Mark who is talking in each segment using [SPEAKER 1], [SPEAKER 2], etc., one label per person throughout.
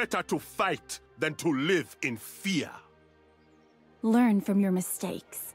[SPEAKER 1] better to fight than to live in fear.
[SPEAKER 2] Learn from your mistakes.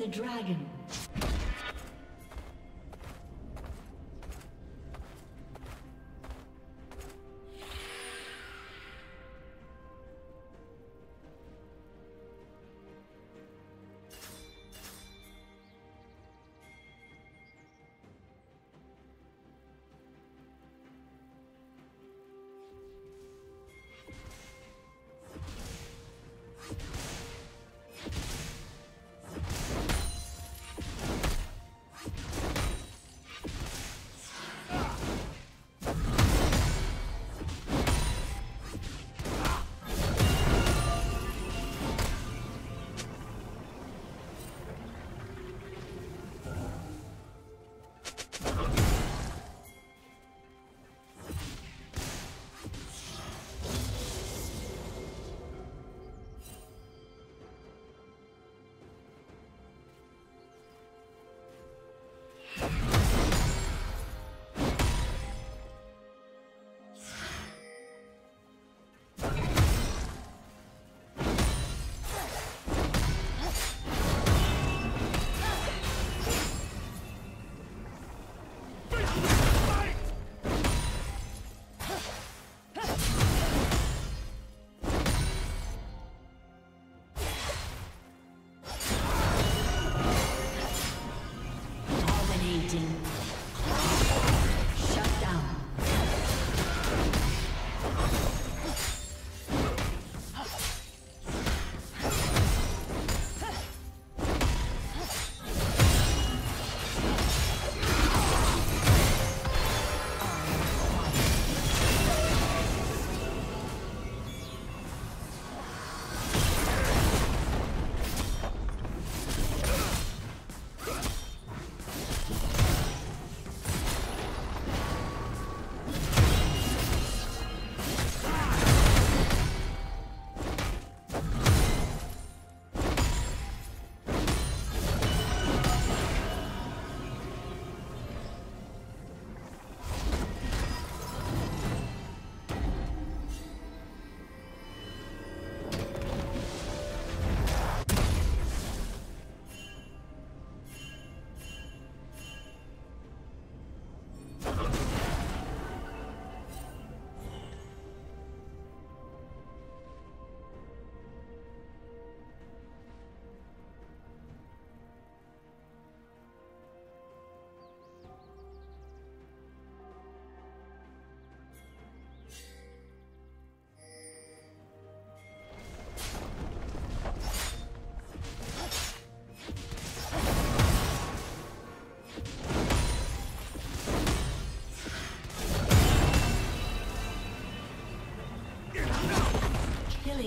[SPEAKER 3] The dragon.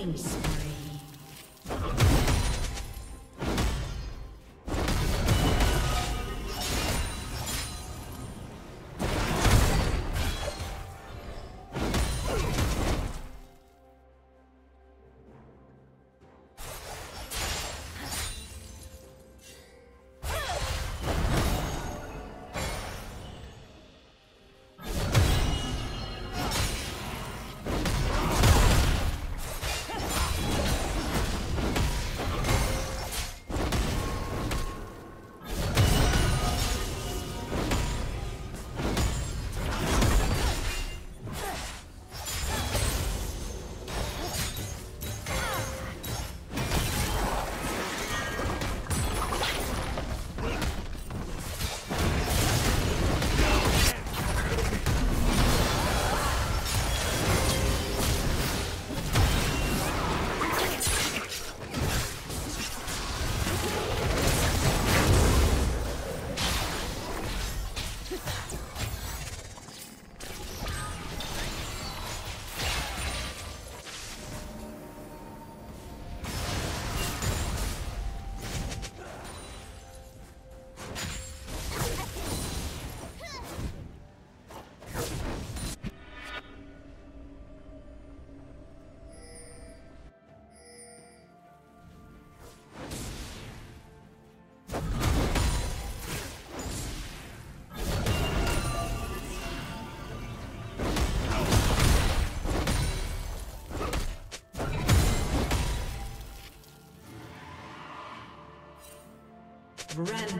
[SPEAKER 3] Killing spree.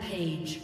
[SPEAKER 3] Rampage.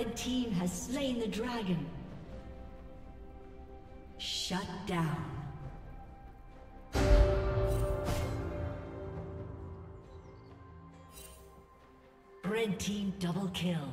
[SPEAKER 3] Red team has slain the dragon. Shut down. Red team double kill.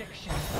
[SPEAKER 4] Conviction.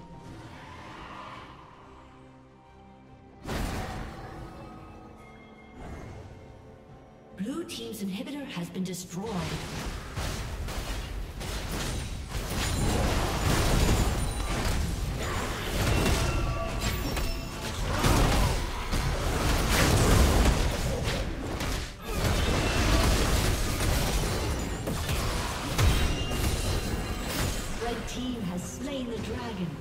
[SPEAKER 3] Slain the dragon.